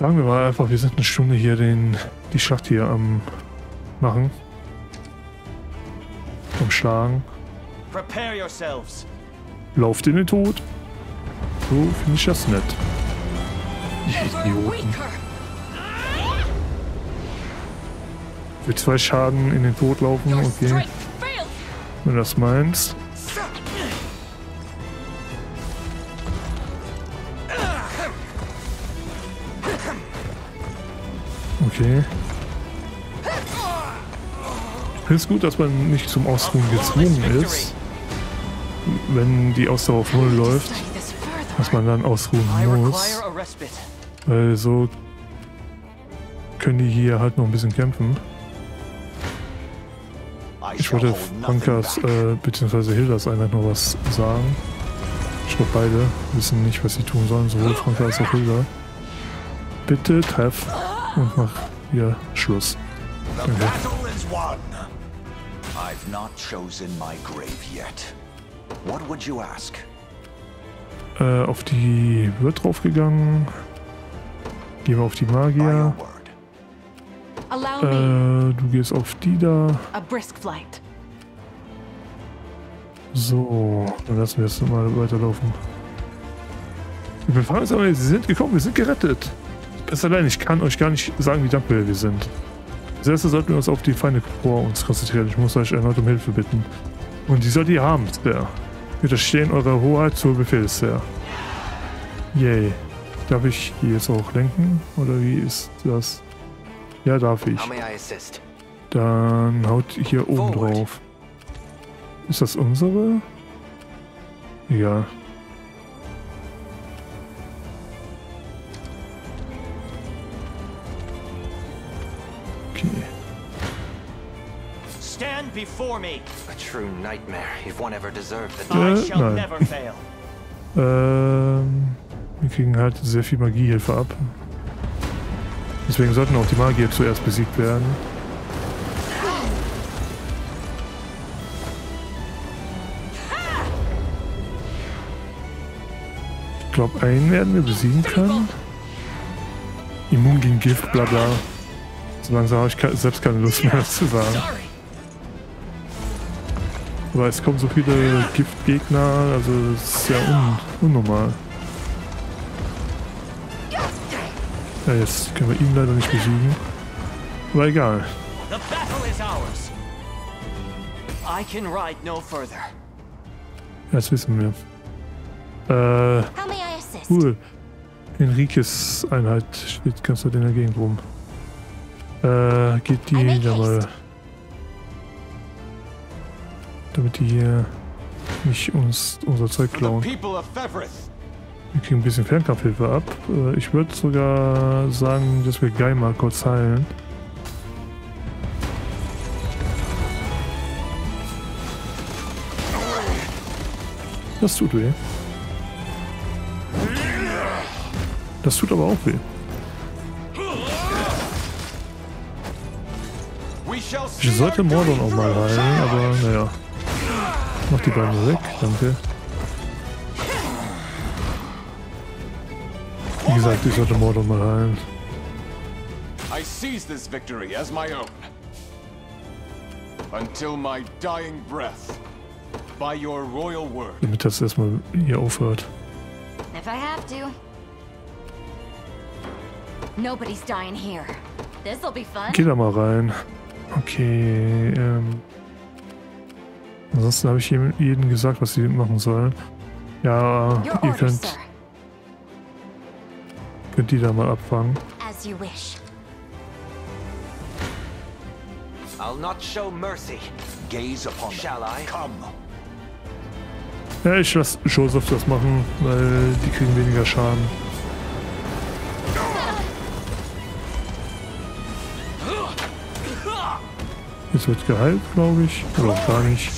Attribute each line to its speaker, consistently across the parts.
Speaker 1: Sagen wir mal einfach, wir sind eine Stunde hier den, die Schlacht hier am machen. Am Schlagen.
Speaker 2: Prepare yourselves.
Speaker 1: Lauft in den Tod. So finde ich das nett. Die Idioten. Für zwei Schaden in den Tod laufen, okay. Wenn du das meinst. Okay. Es gut, dass man nicht zum Ausruhen gezwungen ist. Wenn die Ausdauer auf Null läuft, dass man dann ausruhen muss. Weil so können die hier halt noch ein bisschen kämpfen. Ich wollte Frankas äh, bzw. Hildas Einheit noch was sagen. Ich glaube beide wissen nicht, was sie tun sollen, sowohl Franka als auch Hilda. Bitte treff und mach hier Schluss.
Speaker 3: I've not chosen my grave yet. What would you ask?
Speaker 1: Äh, auf die wird draufgegangen. Gehen wir auf die Magier. Äh, du gehst auf die da.
Speaker 4: a brisk flight.
Speaker 1: So, dann lassen wir jetzt mal weiterlaufen. Wir befahren uns aber, sie sind gekommen, wir sind gerettet. Besser allein, ich kann euch gar nicht sagen, wie dankbar wir sind. Als erstes sollten wir uns auf die Feinde vor uns konzentrieren. Ich muss euch erneut um Hilfe bitten. Und die sollt ihr haben, Sir. Wir unterstehen eurer Hoheit zur Befehl, Sir. Yay. Darf ich die jetzt auch lenken? Oder wie ist das? Ja, darf ich. Dann haut hier oben drauf. Ist das unsere? Ja.
Speaker 2: Before me.
Speaker 5: A true nightmare, if one ever deserved the
Speaker 2: I
Speaker 1: Äh,
Speaker 2: shall never fail.
Speaker 1: Ähm, wir kriegen halt sehr viel Magiehilfe ab. Deswegen sollten auch die Magier zuerst besiegt werden. Ich glaube, einen werden wir besiegen können. Immun gegen Gift, bla bla. So langsam habe ich selbst keine Lust mehr, das zu sagen. Aber es kommen so viele Giftgegner, also das ist ja un unnormal. Ja, jetzt können wir ihn leider nicht besiegen. Aber egal.
Speaker 2: The battle is ours. I can ride no further.
Speaker 1: Das wissen wir. Äh, cool. Enriques Einheit steht ganz in der Gegend rum. Äh, geht die da mal. Damit die hier nicht uns unser Zeug klauen. Wir kriegen ein bisschen Fernkampfhilfe ab. Äh, Ich würde sogar sagen, dass wir Guy mal kurz heilen. Das tut weh. Das tut aber auch weh. Ich sollte Mordor auch mal heilen, aber naja. Mach die beiden weg, danke. Wie gesagt, ich sollte Mordor mal heilen.
Speaker 6: I seize this victory as my own. Until my dying breath. By your royal word.
Speaker 1: Damit das erstmal hier aufhört.
Speaker 4: If I have to. Nobody's dying here. This'll be fun.
Speaker 1: Geh da mal rein. Okay, ähm. Ansonsten habe ich jedem- jedem gesagt, was sie machen sollen. Ja,
Speaker 4: Your
Speaker 1: ihr
Speaker 4: orders,
Speaker 1: könnt,
Speaker 4: sir.
Speaker 1: könnt die da mal abfangen.
Speaker 4: As you wish.
Speaker 5: I'll not show mercy.
Speaker 3: Gaze upon them.
Speaker 5: Shall I?
Speaker 3: Come.
Speaker 1: Ja, ich lasse Joseph das machen, weil die kriegen weniger Schaden. Jetzt wird geheilt, glaube ich. Oder auch gar nicht.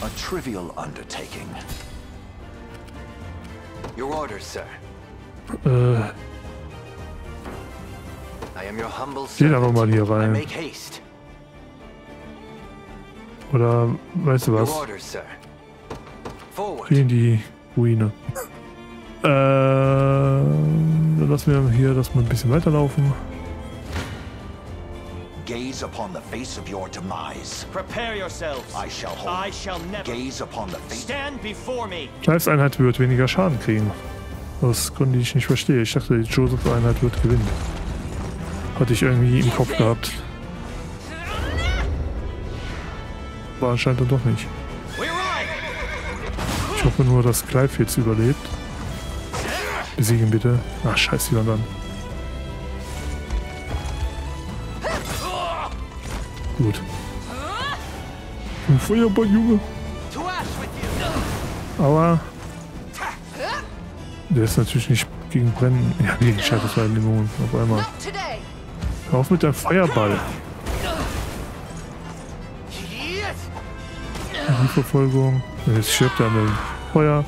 Speaker 3: A trivial undertaking.
Speaker 5: Your orders, sir.
Speaker 1: Äh,
Speaker 5: I am your humble
Speaker 1: Geh aber
Speaker 5: servant.
Speaker 1: mal hier rein. oder weißt du was? Geh in die Ruine. Ähm. lassen wir hier das mal ein bisschen weiterlaufen.
Speaker 3: Gaze upon the face of your demise.
Speaker 2: Prepare yourselves.
Speaker 3: I shall hold.
Speaker 2: I shall never
Speaker 3: Gaze upon the face.
Speaker 2: stand before me.
Speaker 1: Clives Einheit wird weniger Schaden kriegen. Das konnte ich nicht verstehen. Ich dachte, die Joseph Einheit wird gewinnen. Hatte ich irgendwie im Kopf gehabt. War anscheinend dann doch nicht. Ich hoffe nur, dass Clive jetzt überlebt. Besieg ihn bitte. Ach, scheiße, die waren dann. Gut. Ein Feuerball, Junge. Aber der ist natürlich nicht gegen Brennen. Ja, gegen Scheiße Dämonen auf einmal. Hör auf mit deinem Feuerball. Die Verfolgung. Jetzt stirbt er an dem Feuer.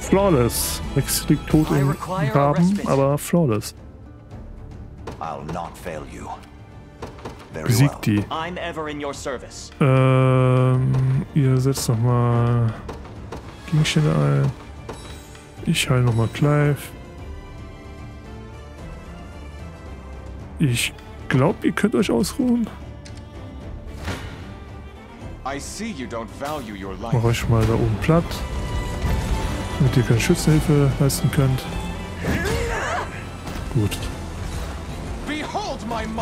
Speaker 2: Flawless
Speaker 1: liegt tot im Graben, aber flawless. Besiegt die.
Speaker 2: I'm ever in your service.
Speaker 1: Ähm, ihr setzt nochmal Gegenstände ein. Ich heile nochmal Clive. Ich glaube, ihr könnt euch ausruhen. Mach euch mal da oben platt. Damit ihr keine Schützenhilfe leisten könnt. Gut.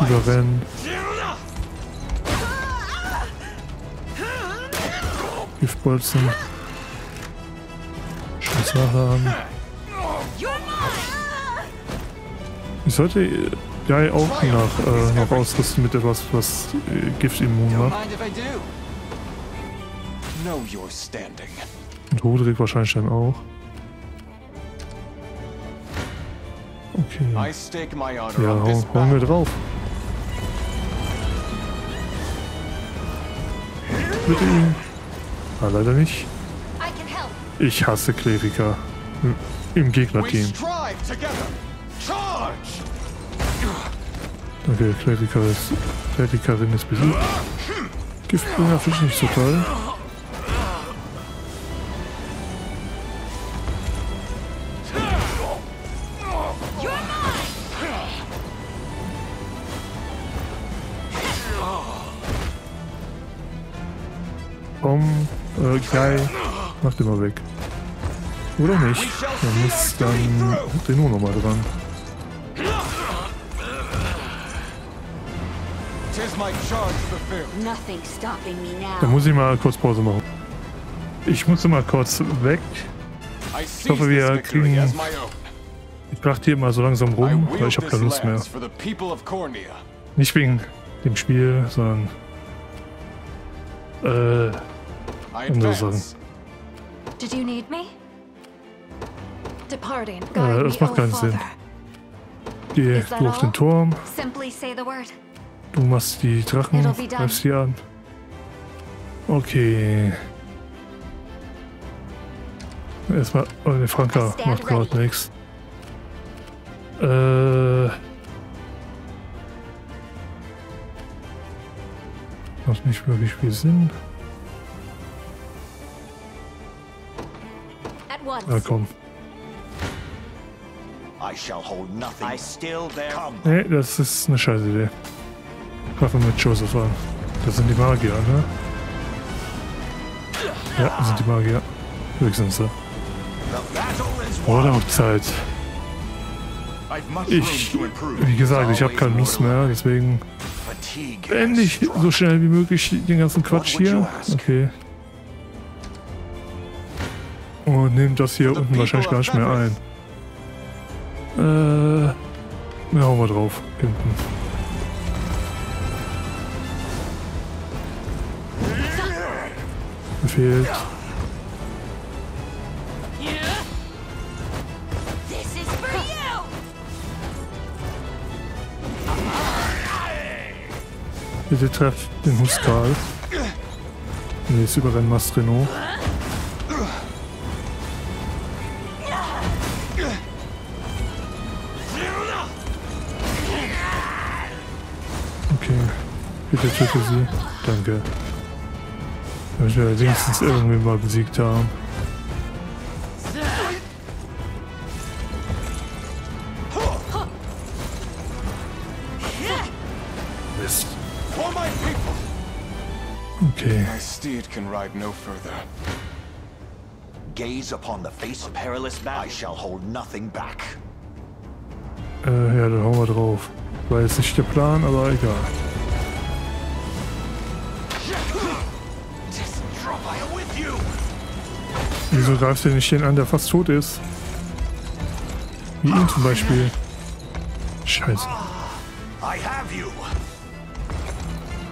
Speaker 1: Überrennen. Giftbolzen. Scheiß nachladen. Ich sollte äh, ja auch nach, äh, noch ausrüsten mit etwas, was äh, Giftimmun macht. Und Roderick wahrscheinlich dann auch. Okay. Ja,
Speaker 6: this
Speaker 1: hau, hauen wir drauf. Mit ihm. Ah, leider nicht. Ich hasse Kleriker. Im- Im Gegnerteam. Okay, Kleriker ist, Klerikerin ist besiegt. Giftbringer finde ich nicht so toll. Guy, mach den mal weg. Oder nicht? Dann muss dann den nur noch mal dran. Da muss ich mal kurz Pause machen. Ich muss mal kurz weg.
Speaker 6: I seize
Speaker 1: hoffe, wir kriegen-. Ich brachte hier mal so langsam rum, weil ich habe keine Lust mehr. Nicht wegen dem Spiel, sondern äh, Andere
Speaker 6: advance.
Speaker 4: Did you need me? Departing.
Speaker 1: Äh, das macht
Speaker 4: oh
Speaker 1: keinen Sinn. Geh du auf den? Turm, du machst die Drachen, greifst sie an. Okay. Erstmal, oh ne, Franka macht gerade nichts. Äh. Macht nicht wirklich viel Sinn.
Speaker 4: At once.
Speaker 1: Na komm.
Speaker 3: I shall hold nothing.
Speaker 2: I still bear.
Speaker 3: Come.
Speaker 1: Nee, das ist eine scheiß Idee. Wir mit Joseph an. Das sind die Magier, ne? Ja, das sind die Magier. Höchstens.
Speaker 3: The battle is
Speaker 1: Oder auch Zeit.
Speaker 3: I've much
Speaker 1: Ich,
Speaker 3: room to improve.
Speaker 1: wie gesagt, ich habe keine
Speaker 3: more
Speaker 1: Lust mehr, deswegen
Speaker 3: Fatigue
Speaker 1: beende ich so schnell wie möglich den ganzen Quatsch hier. Okay. Und nehme das hier
Speaker 6: the
Speaker 1: unten wahrscheinlich gar nicht mehr ein. Äh, ja, hauen wir drauf, hinten. Fehlt.
Speaker 4: For you.
Speaker 1: Bitte treff den Huskal. Nee, jetzt überrennen Mastrino. Okay. Bitte für sie. Danke. Damit wir wenigstens irgendwie mal besiegt haben.
Speaker 6: Mist. Okay. Ride no further.
Speaker 3: Gaze upon the face of perilous battle. I shall hold nothing back.
Speaker 1: Äh, ja, dann hauen wir drauf. War jetzt nicht der Plan, aber egal. Wieso greifst du nicht den an, der fast tot ist? Wie ihn zum Beispiel. Scheiße.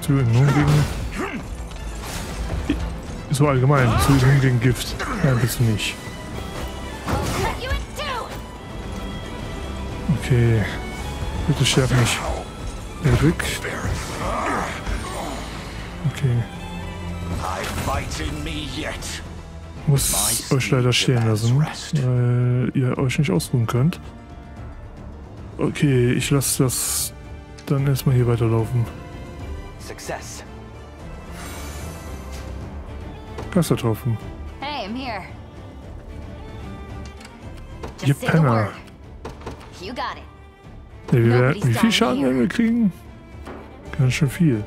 Speaker 1: Zu immun gegen... So allgemein, zu immun gegen Gift. Nein, bist du nicht. Okay. Bitte sterb nicht. Erik. Okay.
Speaker 3: I fight in me yet.
Speaker 1: Muss euch leider stehen lassen, weil ihr euch nicht ausruhen könnt. Okay, ich lasse das dann erstmal hier weiterlaufen.
Speaker 5: Success.
Speaker 1: Geistertropfen.
Speaker 4: Hey, I'm here.
Speaker 1: Ihr Penner.
Speaker 4: You got it.
Speaker 1: Ja, wir werden, wie viel Schaden werden wir kriegen? Ganz schön viel.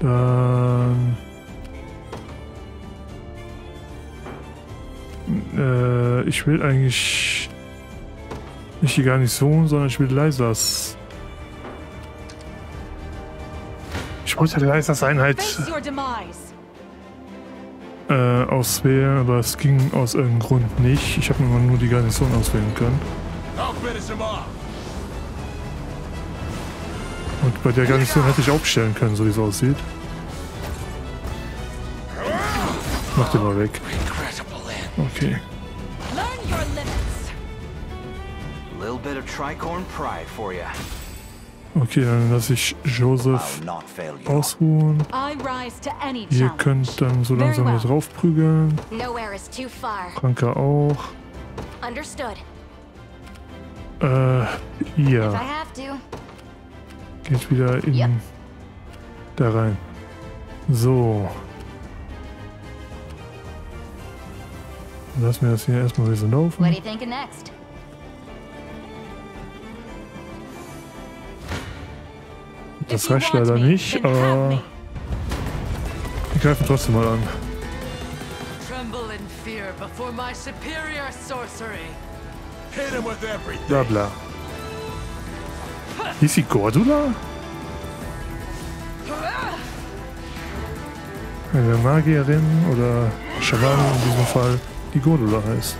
Speaker 1: Dann... Äh, ich will eigentlich nicht die Garnison, sondern ich will Leisers. Ich wollte Leisers Einheit äh, auswählen, aber es ging aus irgendeinem Grund nicht. Ich habe immer nur die Garnison auswählen können. Und bei der Garnison hätte ich aufstellen können, so wie es aussieht. Mach den mal weg. Okay.
Speaker 7: Learn your limits.
Speaker 5: Little bit of tricorn pride for you.
Speaker 1: Okay, dann lasse ich Joseph ausruhen.
Speaker 7: I rise to any
Speaker 1: Ihr könnt dann so langsam
Speaker 7: well.
Speaker 1: hier drauf prügeln. Franka auch.
Speaker 4: Understood.
Speaker 1: Äh, ja. Geht wieder in...
Speaker 4: Yep.
Speaker 1: Da rein. So. Lassen wir das hier erstmal wieder so
Speaker 4: What are
Speaker 1: laufen.
Speaker 4: you thinking next?
Speaker 1: Das reicht leider nicht, aber wir greifen trotzdem mal an.
Speaker 7: Tremble in fear before my superior sorcery.
Speaker 6: Hit him with everything.
Speaker 1: Bla bla. Hieß sie Gordula? Eine Magierin oder Schamanin in diesem Fall, die Gordula heißt.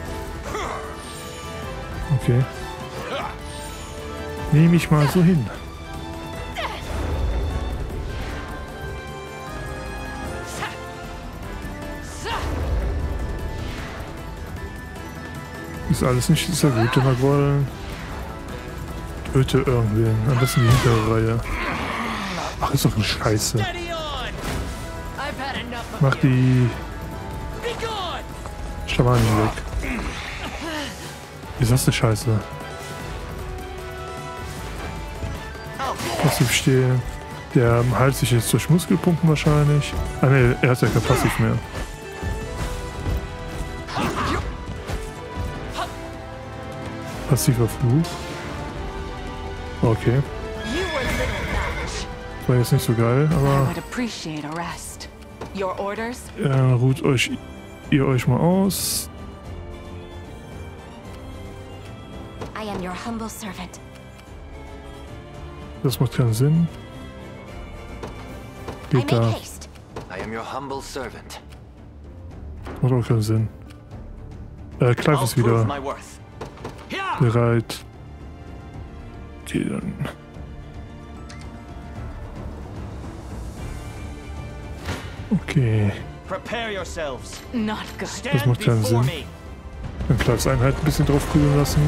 Speaker 1: Okay. Nehme ich mal so hin. Ist alles nicht sehr gut, immer wollen. Töte irgendwen. Am besten die hintere Reihe. Ach, ist doch eine Scheiße. Mach die. Schamanen weg. Ist das eine Scheiße? Passiv stehen. Der heilt sich jetzt durch Muskelpumpen wahrscheinlich. Ah ne, er hat ja kein Passiv mehr. Passiver Fluch. Okay. War jetzt nicht so geil, aber äh, ruht euch ihr euch mal aus.
Speaker 4: I am your humble servant.
Speaker 1: Das macht keinen Sinn. Geht da.
Speaker 5: I am your humble servant.
Speaker 1: Macht auch keinen Sinn. Äh, Clive ist wieder bereit. Okay, dann. Okay,
Speaker 2: Prepare yourselves.
Speaker 7: Not good.
Speaker 2: Stand
Speaker 1: macht keinen
Speaker 2: before
Speaker 1: Sinn.
Speaker 2: me.
Speaker 1: dann Clives Einheit ein bisschen drauf prügeln lassen.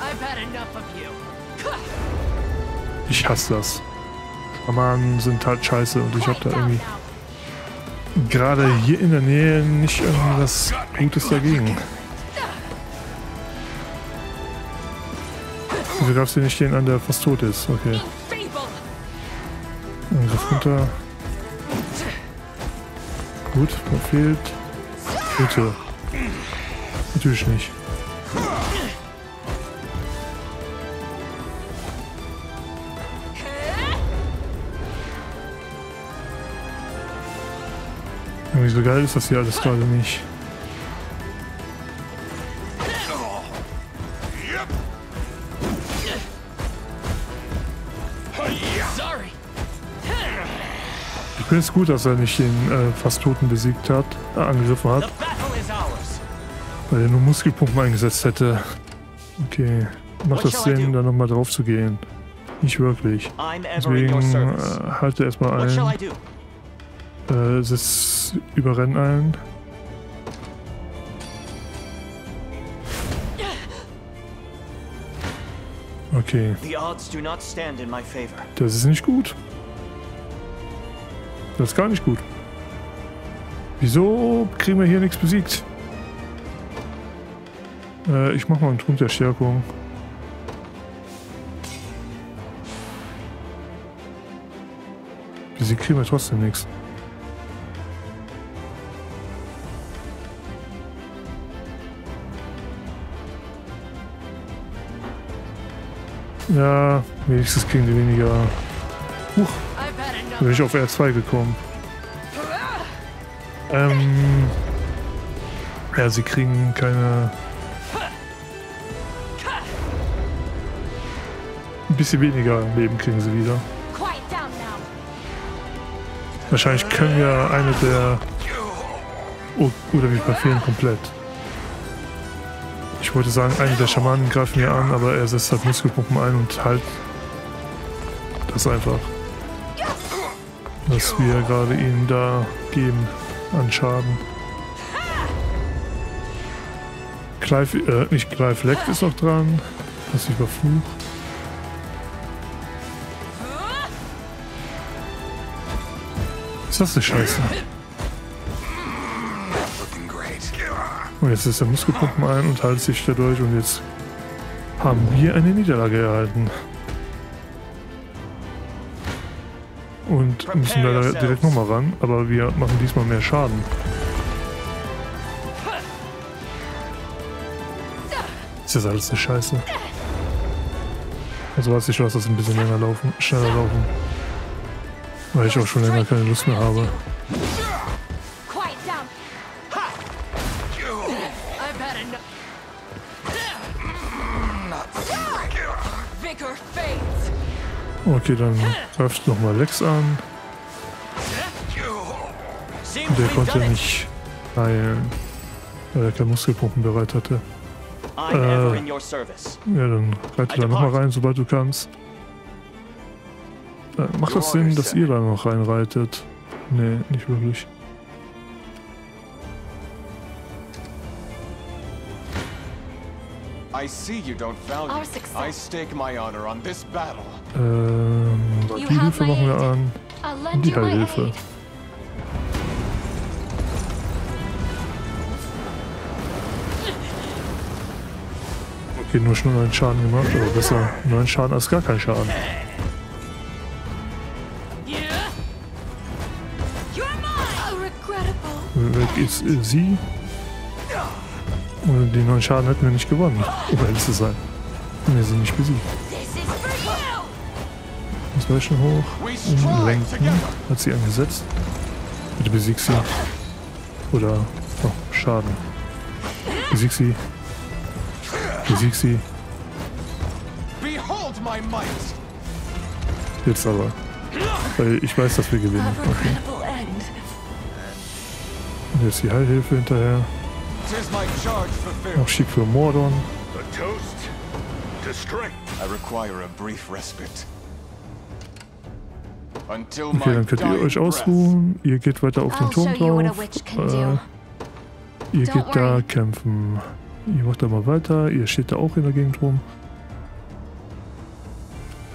Speaker 7: I've had enough of you.
Speaker 1: Ich hasse das. Schamanen sind halt scheiße und ich habe da irgendwie gerade hier in der Nähe nicht irgendwas Gutes dagegen. Wieso es du nicht den an, der fast tot ist? Okay. Angriff runter. Gut, man fehlt. Bitte. Natürlich nicht. Irgendwie so geil ist das hier alles gerade nicht. Finde es gut, dass er nicht den äh, fast Toten besiegt hat, äh, angegriffen hat, weil er nur Muskelpumpen eingesetzt hätte. Okay, macht das Sinn, da nochmal drauf zu gehen? Nicht wirklich. Deswegen äh, halte erstmal ein, äh, setz überrennen ein. Okay, das ist nicht gut. Das ist gar nicht gut. Wieso kriegen wir hier nichts besiegt? Äh, ich mach mal einen Trunk der Stärkung. Besiegt kriegen wir trotzdem nichts. Ja, wenigstens kriegen die weniger. Huch. Bin ich auf R2 gekommen. Ähm. Ja, sie kriegen keine. Ein bisschen weniger Leben kriegen sie wieder. Wahrscheinlich können wir eine der. Oh, oder wir verfehlen komplett. Ich wollte sagen, eine der Schamanen greifen wir an, aber er setzt halt Muskelpumpen ein und halt das einfach. Was wir gerade ihnen da geben an Schaden. Clive, äh, nicht Clive Leck ist noch dran. Was ich verflucht. Ist das eine Scheiße? Und jetzt ist der Muskelpumpen ein und hält sich dadurch und jetzt haben wir eine Niederlage erhalten. Und müssen leider direkt nochmal ran, aber wir machen diesmal mehr Schaden. Ist das alles eine Scheiße? Also weiß ich, lass das ein bisschen länger laufen, schneller laufen. Weil ich auch schon länger keine Lust mehr habe. Okay, dann greift nochmal Lex an. Der konnte nicht heilen, weil er keine Muskelpumpen bereit hatte. Äh. Ja, dann reite da nochmal rein, sobald du kannst. Äh, macht das Sinn, dass ihr da noch reinreitet? Nee, nicht wirklich.
Speaker 6: I see you don't value.
Speaker 4: Our success.
Speaker 6: I stake my honor on this battle.
Speaker 1: Ähm, die Hilfe machen wir an. Die Heilhilfe. Okay, nur schon neun Schaden gemacht, aber besser neun Schaden als gar kein Schaden. Weg ist äh, sie. Und die neun Schaden hätten wir nicht gewonnen, um ehrlich zu sein. Und wir sind nicht besiegt. Das war schon hoch.
Speaker 6: We
Speaker 1: Und
Speaker 6: strive
Speaker 1: lenken.
Speaker 6: together.
Speaker 1: Hat sie eingesetzt. Bitte besieg sie. Oder. Oh, Schaden. Besieg sie. Besieg sie.
Speaker 6: Behold my might.
Speaker 1: Jetzt aber. Weil ich weiß, dass wir gewinnen. Okay. Und jetzt die Heilhilfe hinterher. Auch schick für Mordon.
Speaker 8: A toast to strength.
Speaker 6: I require a brief respite. Until
Speaker 1: Okay, dann könnt ihr euch ausruhen. Ihr geht weiter auf den Turm drauf. Äh, ihr geht da kämpfen. Ihr macht da mal weiter. Ihr steht da auch in der Gegend rum.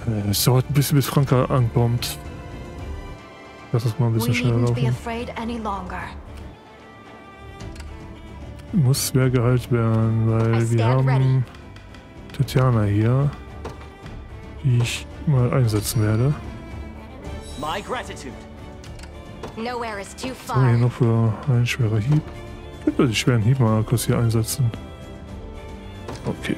Speaker 1: Äh, Es dauert ein bisschen, bis Franka ankommt. Lass uns mal ein
Speaker 4: We
Speaker 1: bisschen schneller laufen. Muss schwer geheilt werden, weil wir haben
Speaker 4: ready.
Speaker 1: Tatjana hier, die ich mal einsetzen werde.
Speaker 2: My gratitude.
Speaker 4: Nowhere is too
Speaker 1: Was haben wir hier noch für einen schwerer Hieb? Ich könnte die schweren Hieb mal kurz hier einsetzen. Okay.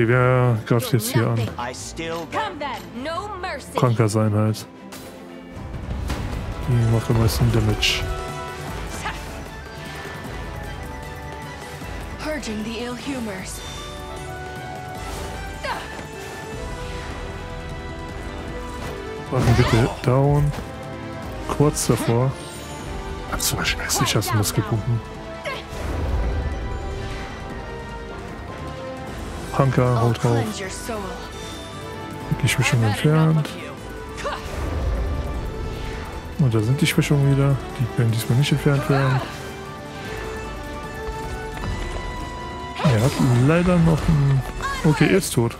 Speaker 1: Okay, wer greift jetzt hier an? Kranker sein halt. Die macht am meisten Damage.
Speaker 7: Purging the ill humors.
Speaker 1: Waffen bitte down. Kurz davor. Achso, scheiße, ich hasse Muskelpumpen. Punker,
Speaker 7: I'll
Speaker 1: haut drauf. Die Schwächung entfernt. Und da sind die Schwächungen wieder. Die können diesmal nicht entfernt werden. Er hat leider noch ein... Okay, er ist tot.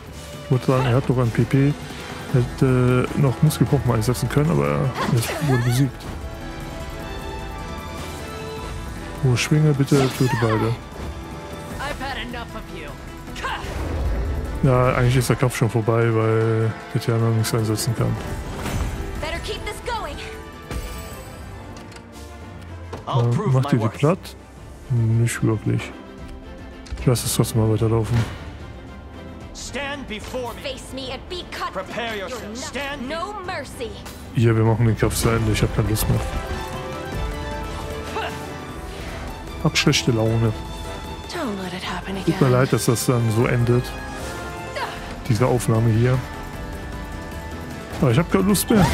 Speaker 1: Ich würde sagen, er hat noch ein PP. Hätte noch Muskelpumpen einsetzen können, aber er ist- wurde besiegt. Hohe Schwinge, bitte töte beide. Ja, eigentlich ist der Kampf schon vorbei, weil Tatjana nichts einsetzen kann.
Speaker 4: Better keep this going.
Speaker 2: I'll
Speaker 1: Äh, macht ihr die platt? Nicht wirklich. Ich lasse es trotzdem mal weiterlaufen. Hier, wir machen den Kampf zu Ende. Ich habe keine Lust mehr. Hab schlechte Laune. Tut mir leid, dass das dann so endet. Diese Aufnahme hier. Aber ich habe keine Lust mehr.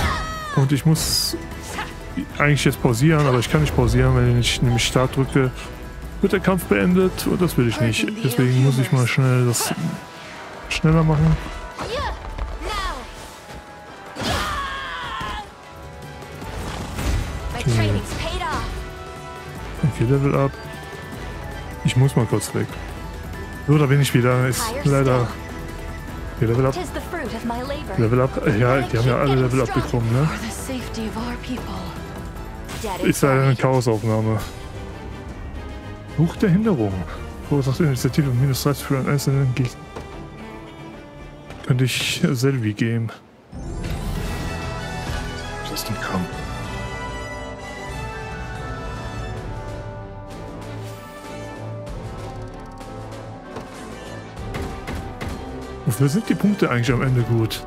Speaker 1: Und ich muss eigentlich jetzt pausieren, aber ich kann nicht pausieren, wenn ich nämlich Start drücke, wird der Kampf beendet und das will ich nicht. Deswegen muss ich mal schnell das schneller machen. Okay, Level up. Ich muss mal kurz weg. So, da bin ich wieder. Ist leider. Okay, Level up.
Speaker 4: Tis the fruit of my labor.
Speaker 1: Level up. Ja, die haben ja alle Level up bekommen, ne? Ist leider eine. Chaosaufnahme. Buch der Hinderung. Verursacht Initiative minus 30 für einen einzelnen Gegner. Könnte ich Selvi geben. Das ist ein Kampf. Wofür sind die Punkte eigentlich am Ende gut?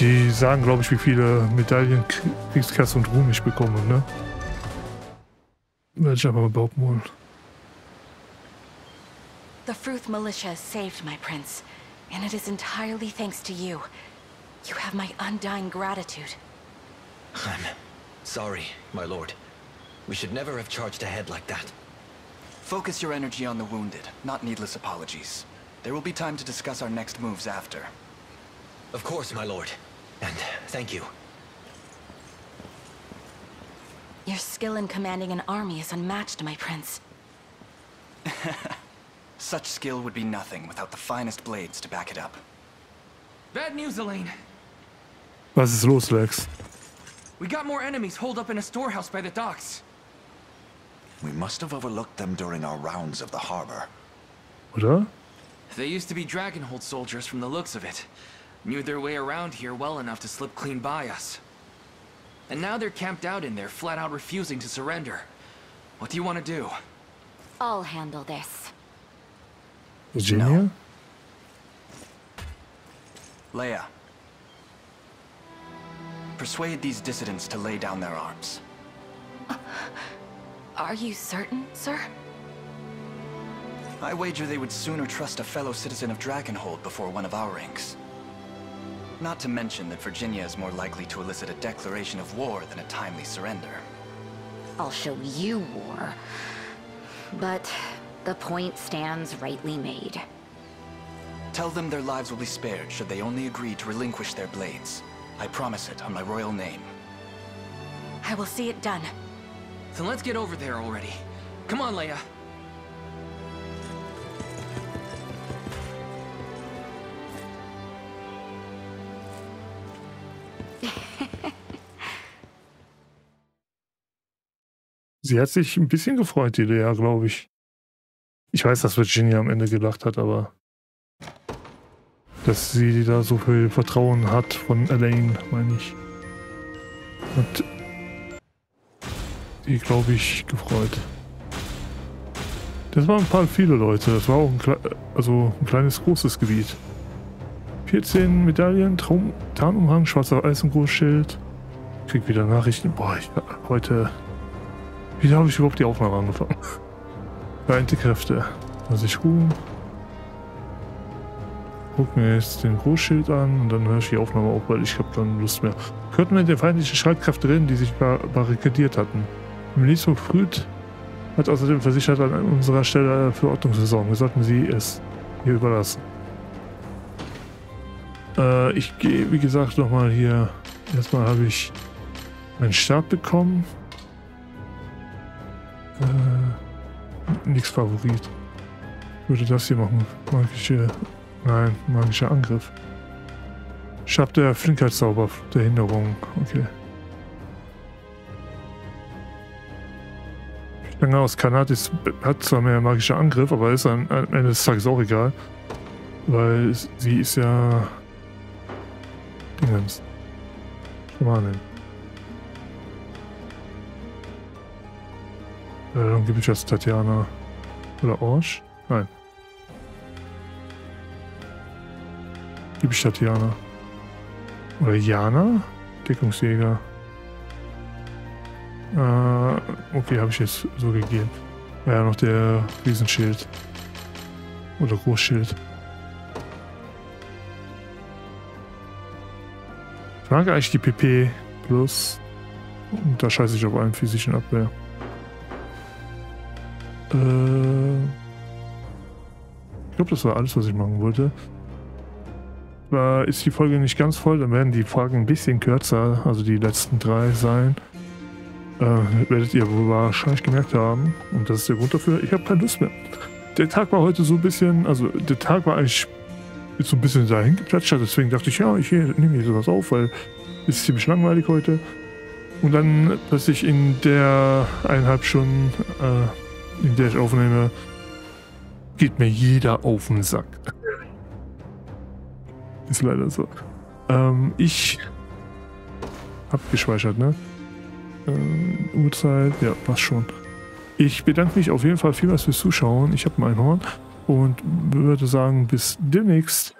Speaker 1: Die sagen, glaube ich, wie viele Medaillen, Kriegskasse und Ruhm ich bekomme, ne? Werde ich aber mal behaupten wollen.
Speaker 4: The Fruth Militia has saved my prince, and it is entirely thanks to you. You have my undying gratitude.
Speaker 5: I'm sorry, my lord. We should never have charged ahead like that.
Speaker 9: Focus your energy on the wounded, not needless apologies. There will be time to discuss our next moves after.
Speaker 5: Of course, my lord. And thank you.
Speaker 4: Your skill in commanding an army is unmatched, my prince.
Speaker 9: Such skill would be nothing without the finest blades to back it up.
Speaker 10: Bad news, Elaine.
Speaker 1: Was ist los, Lex?
Speaker 10: We got more enemies holed up in a storehouse by the docks.
Speaker 3: We must have overlooked them during our rounds of the harbor.
Speaker 1: Oder?
Speaker 10: They used to be Dragonhold soldiers from the looks of it. Knew their way around here well enough to slip clean by us. And now they're camped out in there, flat out refusing to surrender. What do you want to do?
Speaker 4: I'll handle this.
Speaker 1: Virginia?
Speaker 9: Leia. Persuade these dissidents to lay down their arms.
Speaker 4: Are you certain, sir?
Speaker 9: I wager they would sooner trust a fellow citizen of Dragonhold before one of our ranks. Not to mention that Virginia is more likely to elicit a declaration of war than a timely surrender.
Speaker 4: I'll show you war. But the point stands rightly made.
Speaker 9: Tell them their lives will be spared should they only agree to relinquish their blades. I promise it on my royal name.
Speaker 4: I will see it done.
Speaker 10: Then let's get over there already. Come on, Leia.
Speaker 1: Sie hat sich ein bisschen gefreut, die Lea, glaube ich. Ich weiß, dass Virginia am Ende gelacht hat, aber dass sie da so viel Vertrauen hat von Elaine, meine ich. Hat die, glaube ich, gefreut. Das waren ein paar viele Leute. Das war auch ein, Kle also ein kleines, großes Gebiet. 14 Medaillen, Traum, Tarnumhang, schwarzer Eis und Großschild. Krieg wieder Nachrichten. Boah, ich, heute... Wie habe ich überhaupt die Aufnahme angefangen? Vereinte Kräfte. Also ich ruhen. Guck mir jetzt den Großschild an und dann höre ich die Aufnahme auf, weil ich habe dann Lust mehr. Hörten wir den feindlichen Streitkräfte drin, die sich bar barrikadiert hatten. Ministro Früd hat außerdem versichert, an unserer Stelle für Ordnung zu sorgen. Wir sollten sie es hier überlassen. Äh, ich gehe, wie gesagt, nochmal hier. Erstmal habe ich meinen Stab bekommen. Äh, nix Favorit. Ich würde das hier machen. Magische. Nein, magischer Angriff. Stab der Flinkheitszauber der Hinderung. Okay. Stange aus Kanatis hat zwar mehr magischer Angriff, aber ist am Ende des Tages auch egal. Weil sie ist ja. Dingens. Schamanin. Äh, dann gebe ich jetzt Tatjana. Oder Orsch? Nein. Gebe ich Tatjana. Oder Jana? Deckungsjäger. Äh, okay, habe ich jetzt so gegeben. War ja noch der Riesenschild. Oder Großschild. Ich mag eigentlich die PP plus. Und da scheiße ich auf einen physischen Abwehr. Äh, ich glaube, das war alles, was ich machen wollte. War, ist die Folge nicht ganz voll, dann werden die Fragen ein bisschen kürzer, also die letzten drei sein. Äh, werdet ihr wahrscheinlich gemerkt haben. Und das ist der Grund dafür. Ich habe keine Lust mehr. Der Tag war heute so ein bisschen, also der Tag war eigentlich so ein bisschen dahin geplätschert. Deswegen dachte ich, ja, ich nehme hier sowas auf, weil es ist ziemlich langweilig heute. Und dann, dass ich in der eineinhalb Stunden, äh, in der ich aufnehme, geht mir jeder auf den Sack. ist leider so. Ähm, ich habe gespeichert, ne? Äh, Uhrzeit, ja, passt schon. Ich bedanke mich auf jeden Fall vielmals fürs Zuschauen. Ich habe mein Horn und würde sagen, bis demnächst.